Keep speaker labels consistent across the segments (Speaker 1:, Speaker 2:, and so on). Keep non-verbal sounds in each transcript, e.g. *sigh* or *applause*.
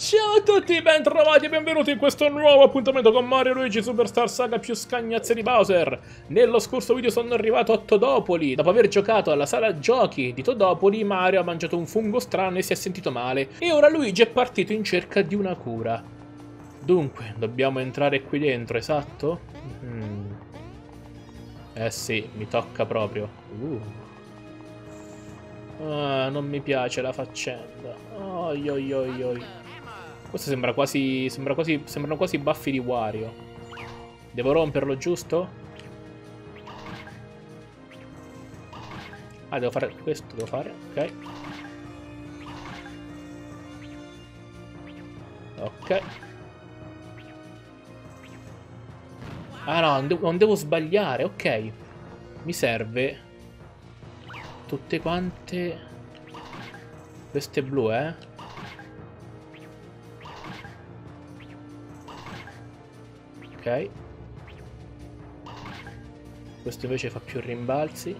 Speaker 1: Ciao a tutti, bentrovati e benvenuti in questo nuovo appuntamento con Mario Luigi Superstar Saga più scagnazze di Bowser. Nello scorso video sono arrivato a Todopoli. Dopo aver giocato alla sala giochi di Todopoli, Mario ha mangiato un fungo strano e si è sentito male. E ora Luigi è partito in cerca di una cura. Dunque, dobbiamo entrare qui dentro, esatto? Mm. Eh sì, mi tocca proprio. Uh. Ah, non mi piace la faccenda. Oi oi oi oi. Questo sembra quasi, sembra quasi, sembrano quasi baffi di Wario. Devo romperlo, giusto? Ah, devo fare questo, devo fare, ok. Ok. Ah no, non devo, non devo sbagliare, ok. Mi serve tutte quante queste blu, eh. Ok. Questo invece fa più rimbalzi.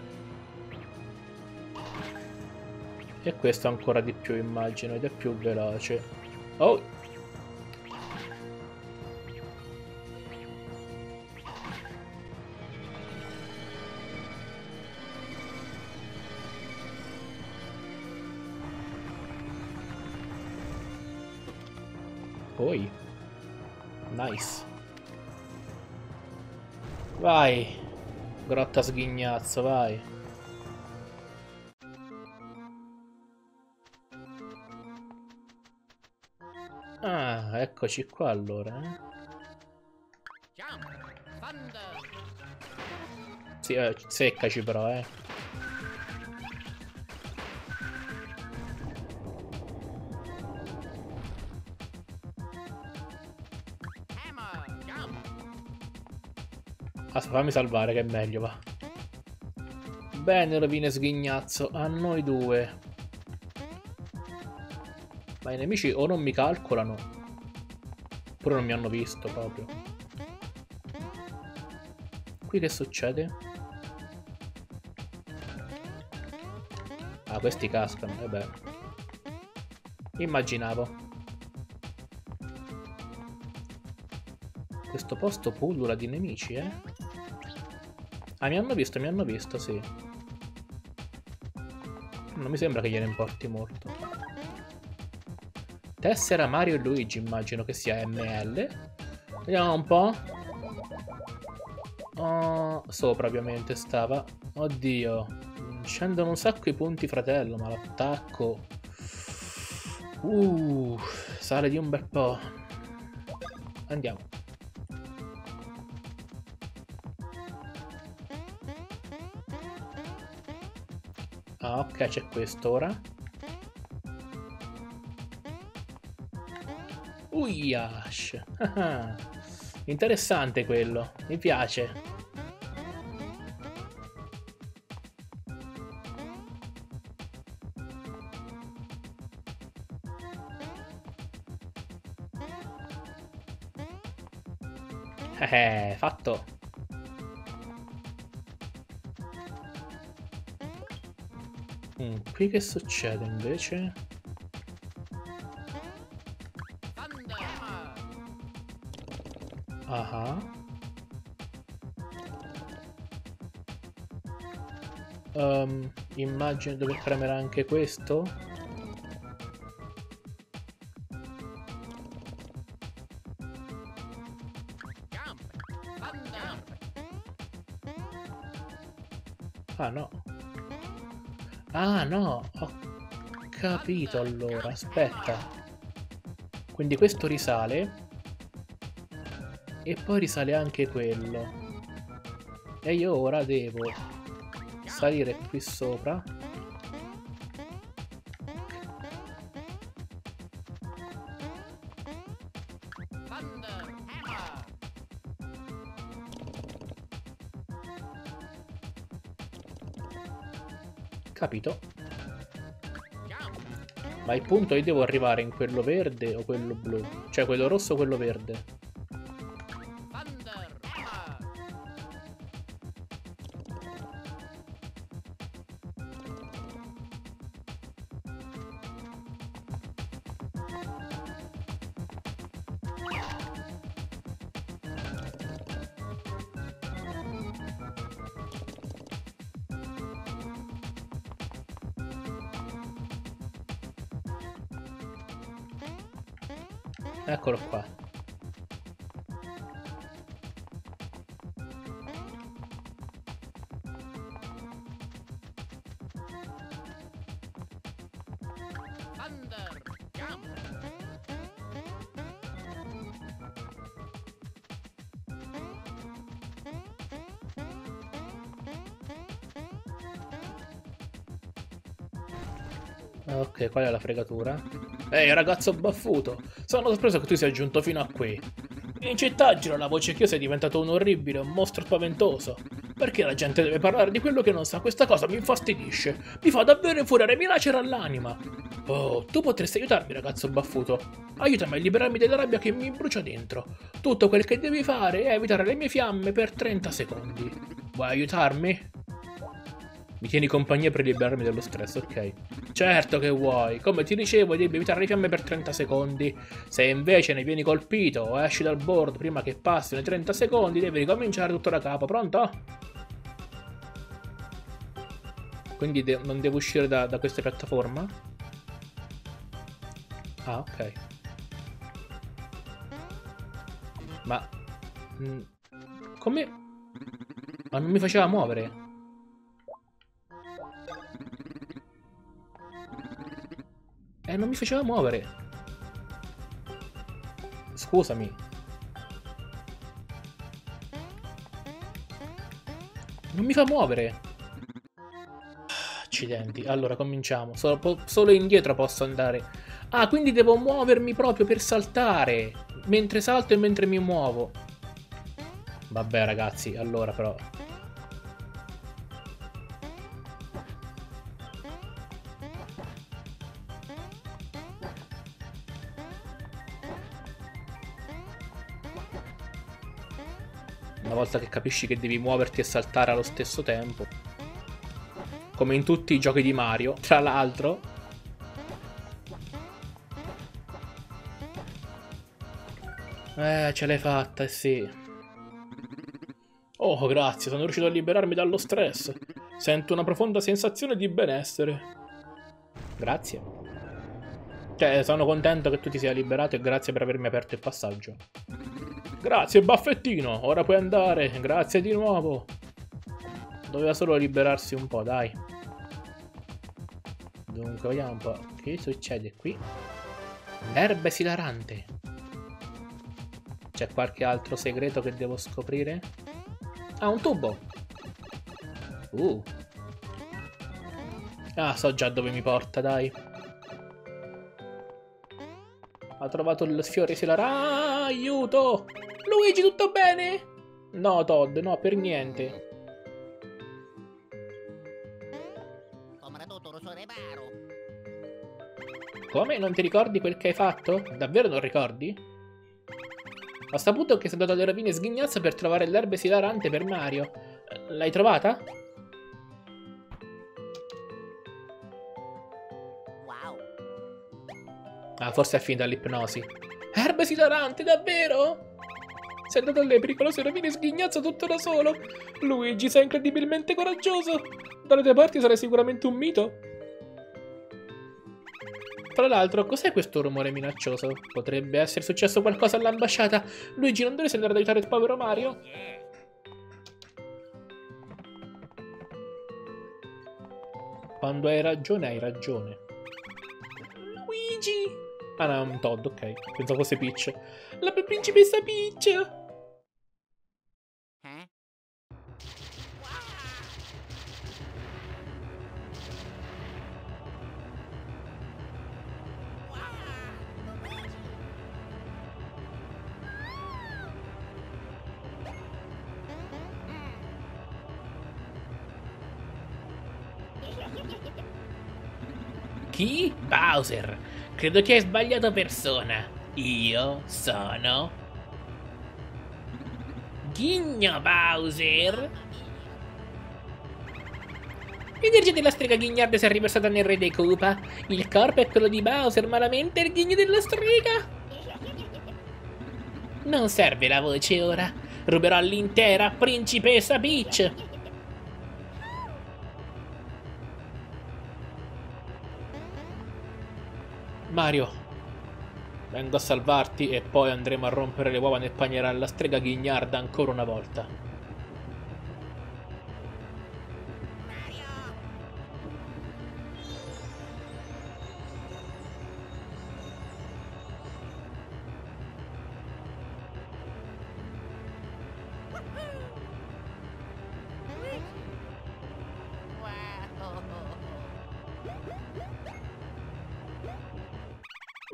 Speaker 1: E questo ancora di più immagino ed è più veloce. Oh! Poi. Nice. Vai. Grotta sghignazzo, vai. Ah, eccoci qua allora. Eh. Sì, eh, seccaci però, eh. Aspetta, fammi salvare che è meglio, va. Bene, rovine sghignazzo. A noi due. Ma i nemici o non mi calcolano, oppure non mi hanno visto proprio. Qui che succede? Ah, questi cascano, vabbè. Immaginavo. Questo posto pullula di nemici, eh? Ah, mi hanno visto, mi hanno visto, sì. Non mi sembra che gliene importi molto. Tessera Mario e Luigi, immagino che sia ML. Vediamo un po'. Oh, sopra ovviamente stava. Oddio. Scendono un sacco i punti fratello, ma l'attacco... Uh, sale di un bel po'. Andiamo. Ah, ok, c'è questo ora. Uyash. *laughs* Interessante quello. Mi piace. Eh, fatto. Mm, qui che succede invece? Ah. Um, immagino di dover premere anche questo. No, ho capito allora, aspetta. Quindi questo risale. E poi risale anche quello. E io ora devo salire qui sopra. Capito. Ma il punto io devo arrivare in quello verde o quello blu? Cioè quello rosso o quello verde? Eccolo qua. Qual è la fregatura? Ehi, ragazzo baffuto! Sono sorpreso che tu sia giunto fino a qui. In città gira la voce che io sei diventato un orribile, un mostro spaventoso. Perché la gente deve parlare di quello che non sa? Questa cosa mi infastidisce. Mi fa davvero infuriare, mi lacera l'anima. Oh, tu potresti aiutarmi, ragazzo baffuto. Aiutami a liberarmi della rabbia che mi brucia dentro. Tutto quel che devi fare è evitare le mie fiamme per 30 secondi. Vuoi aiutarmi? Mi tieni compagnia per liberarmi dallo stress, ok? Certo che vuoi. Come ti dicevo, devi evitare le fiamme per 30 secondi. Se invece ne vieni colpito o esci dal board prima che passino i 30 secondi, devi ricominciare tutto da capo. Pronto? Quindi de non devo uscire da, da questa piattaforma? Ah, ok. Ma... mh, come... Ma non mi faceva muovere? Eh, non mi faceva muovere. Scusami. Non mi fa muovere. Accidenti. Allora, cominciamo. Solo, solo indietro posso andare. Ah, quindi devo muovermi proprio per saltare. Mentre salto e mentre mi muovo. Vabbè, ragazzi. Allora, però... Una volta che capisci che devi muoverti e saltare allo stesso tempo. Come in tutti i giochi di Mario, tra l'altro. Eh, ce l'hai fatta, eh sì. Oh, grazie, sono riuscito a liberarmi dallo stress. Sento una profonda sensazione di benessere. Grazie. Cioè, sono contento che tu ti sia liberato e grazie per avermi aperto il passaggio. Grazie, baffettino. Ora puoi andare. Grazie di nuovo. Doveva solo liberarsi un po', dai. Dunque, vediamo un po'. Che succede qui? L'erba esilarante. C'è qualche altro segreto che devo scoprire? Ah, un tubo. Uh. Ah, so già dove mi porta, dai. Ha trovato il fiore esilarante. Aiuto! Luigi, tutto bene? No, Todd, no, per niente.
Speaker 2: Come?
Speaker 1: Non ti ricordi quel che hai fatto? Davvero non ricordi? Ho saputo che sei andato alle rovine sghignazzo per trovare l'erba esilarante per Mario. L'hai trovata?
Speaker 2: Wow.
Speaker 1: Ah, forse è finita l'ipnosi. Erba esilarante, davvero? Sei andato alle pericolose rovine sghignazzo tutto da solo. Luigi, sei incredibilmente coraggioso. Dalle tue parti sarai sicuramente un mito. Tra l'altro, cos'è questo rumore minaccioso? Potrebbe essere successo qualcosa all'ambasciata. Luigi, non dovresti andare ad aiutare il povero Mario? Quando hai ragione, hai ragione. Luigi! Ah no, è un Todd, ok. Pensavo fosse Peach. La principessa Peach! Chi? Bowser. Credo che hai sbagliato persona. Io sono... Ghigno Bowser. L'energia della strega ghignarda si è riversata nel re dei Koopa. Il corpo è quello di Bowser, ma la mente è il ghigno della strega. Non serve la voce ora. Ruberò l'intera principessa Peach. Mario. Vengo a salvarti e poi andremo a rompere le uova nel paniere alla strega ghignarda ancora una volta.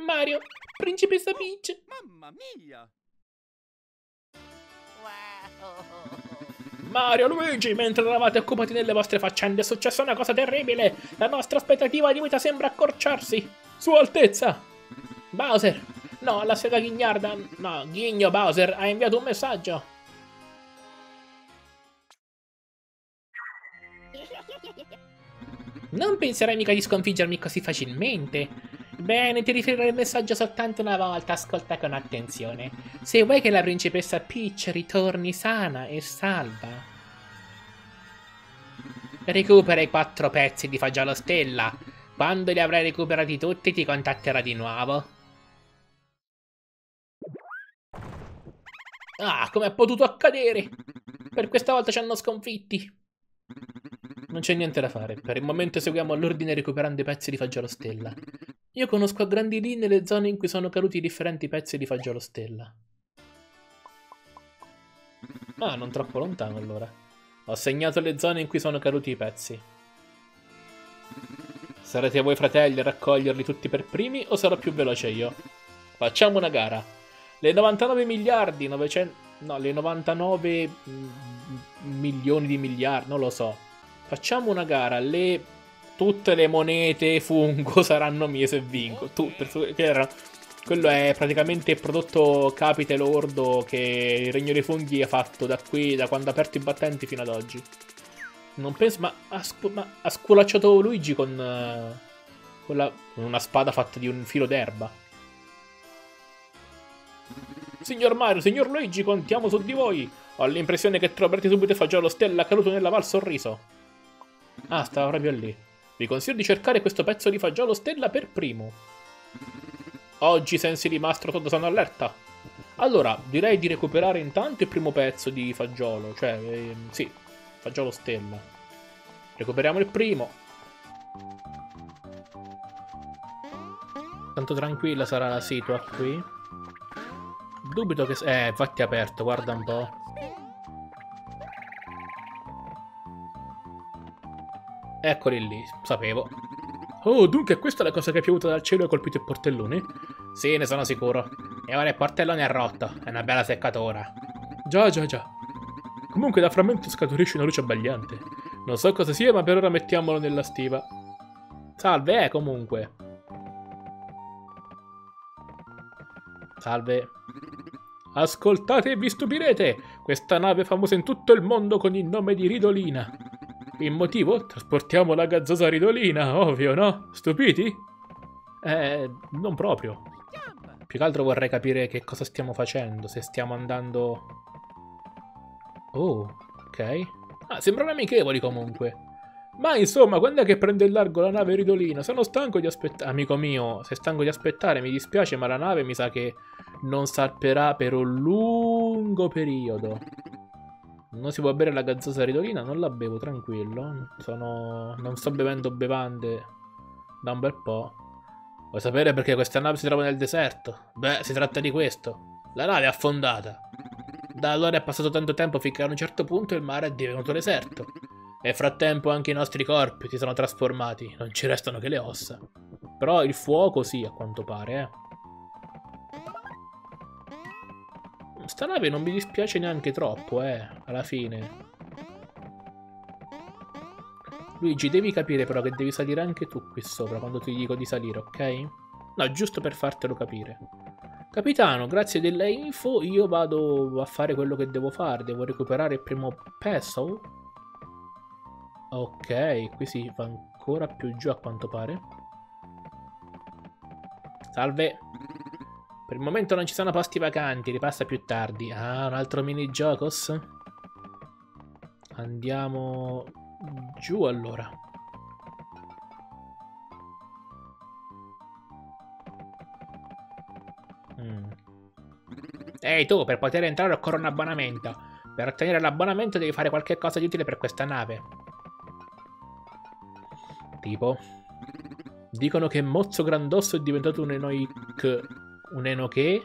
Speaker 2: Mario,
Speaker 1: principessa Peach.
Speaker 3: Mamma mia!
Speaker 2: Wow!
Speaker 1: Mario, Luigi, mentre eravate occupati nelle vostre faccende è successa una cosa terribile. La nostra aspettativa di vita sembra accorciarsi. Sua Altezza. Bowser. No, la sega ghignarda. No, Ghigno Bowser ha inviato un messaggio. Non penserai mica di sconfiggermi così facilmente. Bene, ti riferirò il messaggio soltanto una volta, ascolta con attenzione. Se vuoi che la principessa Peach ritorni sana e salva, recupera i quattro pezzi di fagiolo stella. Quando li avrai recuperati tutti ti contatterò di nuovo. Ah, come è potuto accadere? Per questa volta ci hanno sconfitti. Non c'è niente da fare. Per il momento seguiamo l'ordine recuperando i pezzi di fagiolo stella. Io conosco a grandi linee le zone in cui sono caduti i differenti pezzi di fagiolo stella. Ah, non troppo lontano allora. Ho segnato le zone in cui sono caduti i pezzi. Sarete voi fratelli a raccoglierli tutti per primi o sarò più veloce io? Facciamo una gara. Le 99 miliardi, 900... No, le 99 mm, milioni di miliardi, non lo so. Facciamo una gara. Le... Tutte le monete fungo *laughs* saranno mie se vinco. Su- che era- Quello è praticamente il prodotto capite lordo che il Regno dei Funghi ha fatto da qui, da quando ha aperto i battenti fino ad oggi. Non penso, ma ha, scu- ma ha sculacciato Luigi con, eh, con, la- con una spada fatta di un filo d'erba. Signor Mario, signor Luigi, contiamo su di voi. Ho l'impressione che troverete subito il fagiolo stella caduto nella Val Sorriso. Ah, stava proprio lì. Vi consiglio di cercare questo pezzo di fagiolo stella per primo. Oggi sensi di Mastro Todd sono allerta. Allora, direi di recuperare intanto il primo pezzo di fagiolo, cioè, ehm, sì, fagiolo stella. Recuperiamo il primo. Tanto tranquilla sarà la situa qui. Dubito che... Eh, infatti è aperto, guarda un po'. Eccoli lì, sapevo. Oh, dunque questa è la cosa che è piovuta dal cielo e ha colpito il portellone? Sì, ne sono sicuro. E ora il portellone è rotto, è una bella seccatura. Già, già, già. Comunque da frammento scaturisce una luce abbagliante. Non so cosa sia, ma per ora mettiamolo nella stiva. Salve, eh, comunque. Salve. Ascoltate e vi stupirete! Questa nave è famosa in tutto il mondo con il nome di Ridolina. Il motivo? Trasportiamo la gazzosa Ridolina, ovvio, no? Stupiti? Eh, non proprio. Più che altro vorrei capire che cosa stiamo facendo, se stiamo andando... Oh, ok. Ah, sembrano amichevoli comunque. Ma insomma, quando è che prende il largo la nave Ridolina? Sono stanco di aspettare. Amico mio, sei stanco di aspettare, mi dispiace, ma la nave mi sa che non salperà per un lungo periodo. Non si può bere la gazzosa Ridolina? Non la bevo, tranquillo. Sono... Non sto bevendo bevande da un bel po'. Vuoi sapere perché questa nave si trova nel deserto? Beh, si tratta di questo. La nave è affondata. Da allora è passato tanto tempo finché a un certo punto il mare è divenuto deserto. Nel frattempo anche i nostri corpi si sono trasformati, non ci restano che le ossa. Però il fuoco sì, a quanto pare, eh. Sta nave non mi dispiace neanche troppo, eh, alla fine. Luigi, devi capire però che devi salire anche tu qui sopra quando ti dico di salire, ok? No, giusto per fartelo capire. Capitano, grazie delle info io vado a fare quello che devo fare. Devo recuperare il primo peso. Ok, qui si va ancora più giù a quanto pare. Salve. Per il momento non ci sono posti vacanti, ripassa più tardi. Ah, un altro minigiocos? Andiamo giù allora. Mm. Ehi tu, per poter entrare occorre un abbonamento. Per ottenere l'abbonamento devi fare qualche cosa di utile per questa nave. Tipo? Dicono che Mozzo Grandosso è diventato un enoic... Un enoche?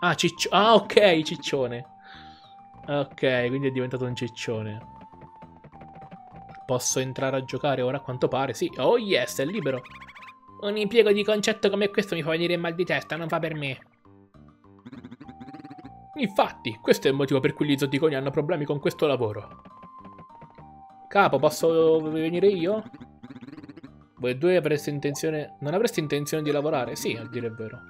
Speaker 1: Ah, ciccio... Ah, ok, ciccione. Ok, quindi è diventato un ciccione. Posso entrare a giocare ora? A quanto pare, sì. Oh yes, è libero. Un impiego di concetto come questo mi fa venire mal di testa, non fa per me. Infatti, questo è il motivo per cui gli zoticoni hanno problemi con questo lavoro. Capo, posso venire io? Voi due avreste intenzione... Non avreste intenzione di lavorare? Sì, a dire il vero.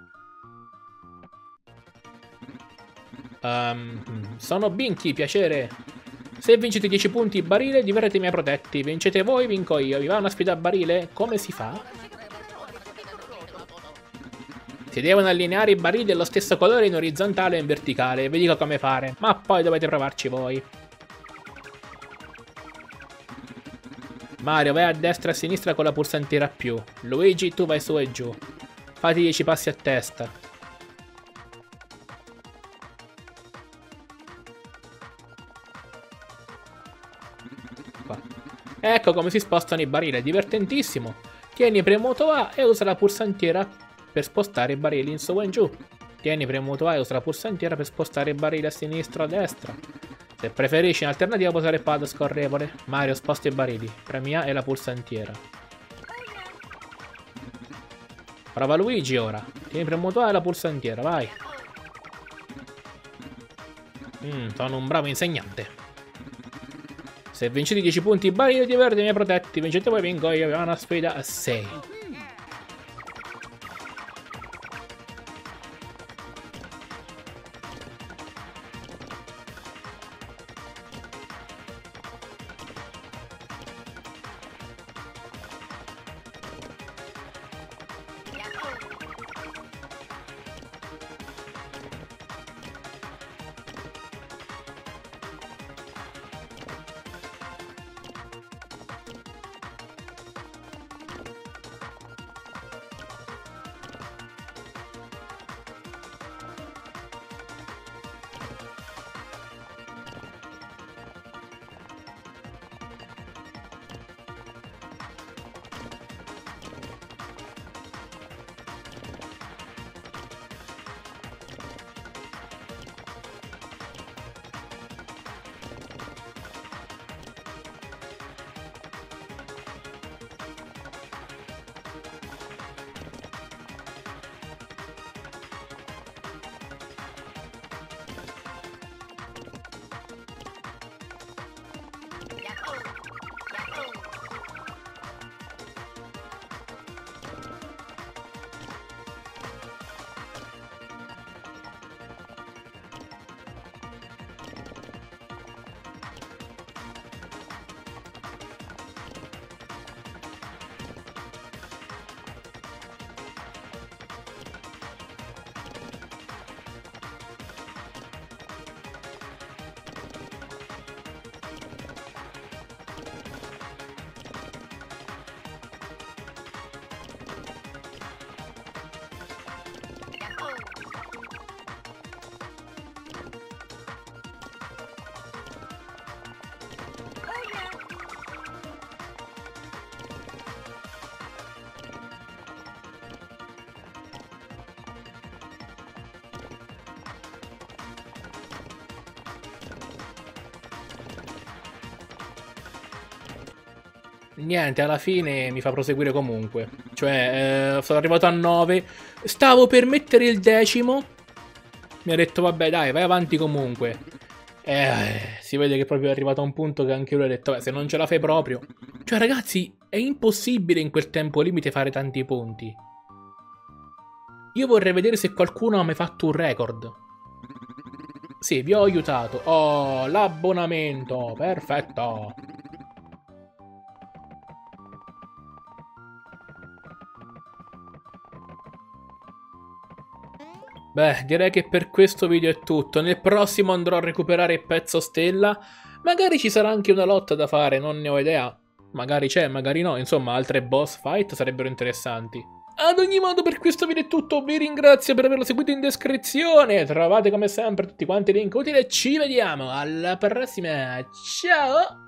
Speaker 1: Um, sono Binky, piacere. Se vincete 10 punti barile, diverrete miei protetti. Vincete voi, vinco io. Vi va una sfida a barile? Come si fa? Si devono allineare i barili dello stesso colore in orizzontale e in verticale. Vi dico come fare, ma poi dovete provarci voi. Mario, vai a destra e a sinistra con la pulsantiera più. Luigi, tu vai su e giù. Fate 10 passi a testa. Qua. Ecco come si spostano i barili, è divertentissimo. Tieni premuto A e usa la pulsantiera per spostare i barili in su o in giù. Tieni premuto A e usa la pulsantiera per spostare i barili a sinistra o a destra. Se preferisci in alternativa puoi usare pad scorrevole. Mario sposta i barili. Premi A e la pulsantiera. Prova Luigi ora. Tieni premuto e la pulsantiera, vai. Mm, sono un bravo insegnante. Se vincete 10 punti barili di verde mi hai protetti. Vincete voi vinco io. Abbiamo una sfida a 6. Niente, alla fine mi fa proseguire comunque. Cioè, eh, sono arrivato a 9. Stavo per mettere il decimo. Mi ha detto, vabbè, dai, vai avanti comunque. Eh, si vede che proprio è arrivato a un punto che anche lui ha detto, beh, se non ce la fai proprio. Cioè, ragazzi, è impossibile in quel tempo limite fare tanti punti. Io vorrei vedere se qualcuno ha mai fatto un record. Sì, vi ho aiutato. Oh, l'abbonamento. Perfetto. Beh, direi che per questo video è tutto. Nel prossimo andrò a recuperare il pezzo stella. Magari ci sarà anche una lotta da fare, non ne ho idea. Magari c'è, magari no. Insomma, altre boss fight sarebbero interessanti. Ad ogni modo per questo video è tutto, vi ringrazio per averlo seguito in descrizione, trovate come sempre tutti quanti i link utili e ci vediamo alla prossima, ciao!